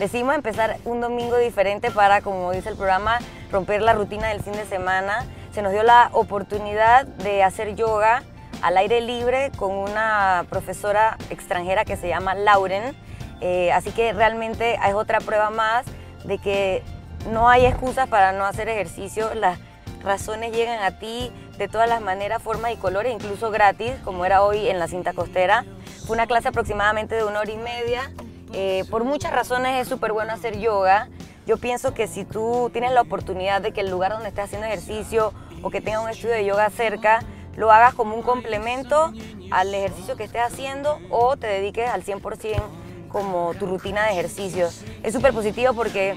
Decidimos empezar un domingo diferente para, como dice el programa, romper la rutina del fin de semana. Se nos dio la oportunidad de hacer yoga al aire libre con una profesora extranjera que se llama Lauren. Eh, así que realmente es otra prueba más de que no hay excusas para no hacer ejercicio. Las razones llegan a ti de todas las maneras, formas y colores, incluso gratis, como era hoy en la cinta costera. Fue una clase aproximadamente de una hora y media. Eh, por muchas razones es súper bueno hacer yoga. Yo pienso que si tú tienes la oportunidad de que el lugar donde estés haciendo ejercicio o que tenga un estudio de yoga cerca, lo hagas como un complemento al ejercicio que estés haciendo o te dediques al 100% como tu rutina de ejercicios. Es súper positivo porque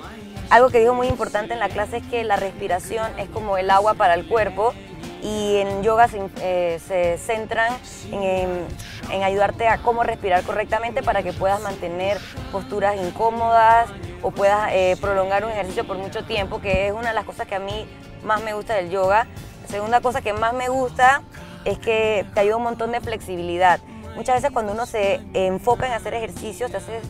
algo que dijo muy importante en la clase es que la respiración es como el agua para el cuerpo y en yoga se, eh, centran en, ayudarte a cómo respirar correctamente para que puedas mantener posturas incómodas o puedas eh, prolongar un ejercicio por mucho tiempo, que es una de las cosas que a mí más me gusta del yoga. La segunda cosa que más me gusta es que te ayuda un montón de flexibilidad. Muchas veces cuando uno se enfoca en hacer ejercicios, te haces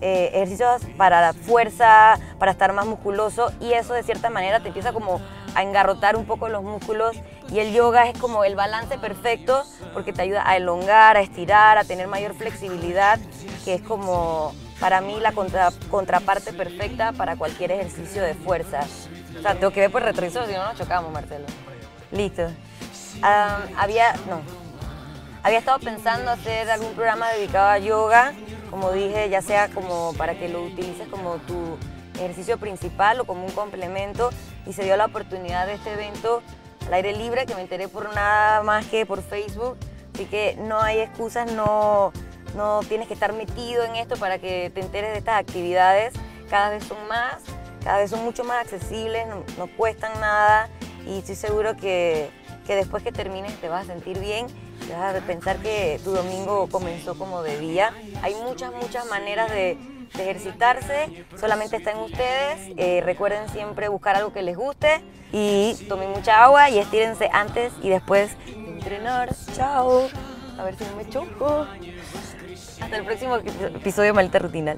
eh, ejercicios para la fuerza, para estar más musculoso y eso de cierta manera te empieza como a engarrotar un poco los músculos y el yoga es como el balance perfecto porque te ayuda a elongar, a estirar, a tener mayor flexibilidad, que es como para mí la contraparte perfecta para cualquier ejercicio de fuerza. O sea, tengo que ver por retrovisor, si no nos chocamos, Marcelo. Listo. había, no, había estado pensando hacer algún programa dedicado a yoga, como dije, ya sea como para que lo utilices como tu ejercicio principal o como un complemento y se dio la oportunidad de este evento al aire libre que me enteré por nada más que por Facebook, así que no hay excusas, no, no tienes que estar metido en esto para que te enteres de estas actividades, cada vez son más, cada vez son mucho más accesibles, no, no cuestan nada y estoy seguro que, que después que termines te vas a sentir bien vas a pensar que tu domingo comenzó como debía. Hay muchas, muchas maneras de, ejercitarse, solamente está en ustedes. Eh, recuerden siempre buscar algo que les guste y tomen mucha agua y estírense antes y después de entrenar. Chao. A ver si no me choco. Hasta el próximo episodio de Malta Rutina.